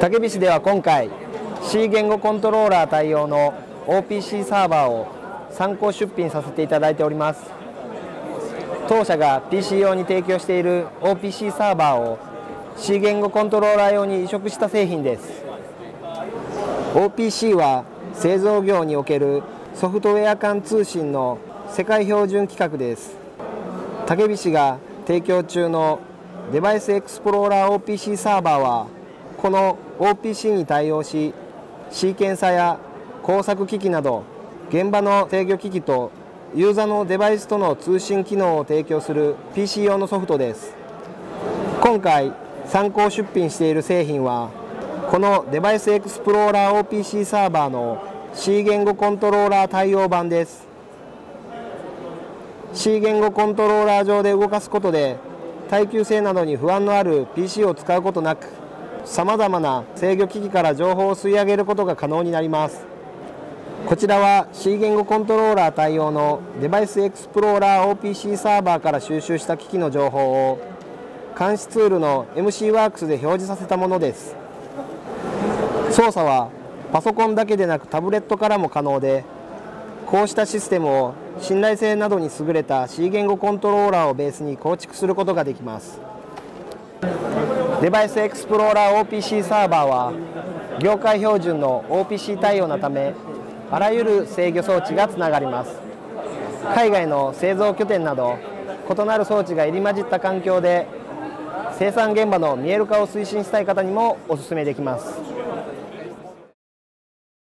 竹菱では今回 C 言語コントローラー対応の OPC サーバーを参考出品させていただいております。当社が PC 用に提供している OPC サーバーを C 言語コントローラー用に移植した製品です。OPC は製造業におけるソフトウェア間通信の世界標準規格です。竹菱が提供中のデバイスエクスプローラー OPC サーバーはこの OPC に対応しシーケンサや工作機器など現場の制御機器とユーザーのデバイスとの通信機能を提供する PC 用のソフトです。今回参考出品している製品はこのデバイスエクスプローラー OPC サーバーの C 言語コントローラー対応版です。C 言語コントローラー上で動かすことで耐久性などに不安のある PC を使うことなくさまざまな制御機器から情報を吸い上げることが可能になります。こちらは C 言語コントローラー対応のデバイスエクスプローラー OPC サーバーから収集した機器の情報を監視ツールの MC ワークスで表示させたものです。操作はパソコンだけでなくタブレットからも可能でこうしたシステムを信頼性などに優れた C 言語コントローラーをベースに構築することができます。デバイスエクスプローラー OPC サーバーは業界標準の OPC 対応のためあらゆる制御装置がつながります。海外の製造拠点など異なる装置が入り混じった環境で生産現場の見える化を推進したい方にもおすすめできます。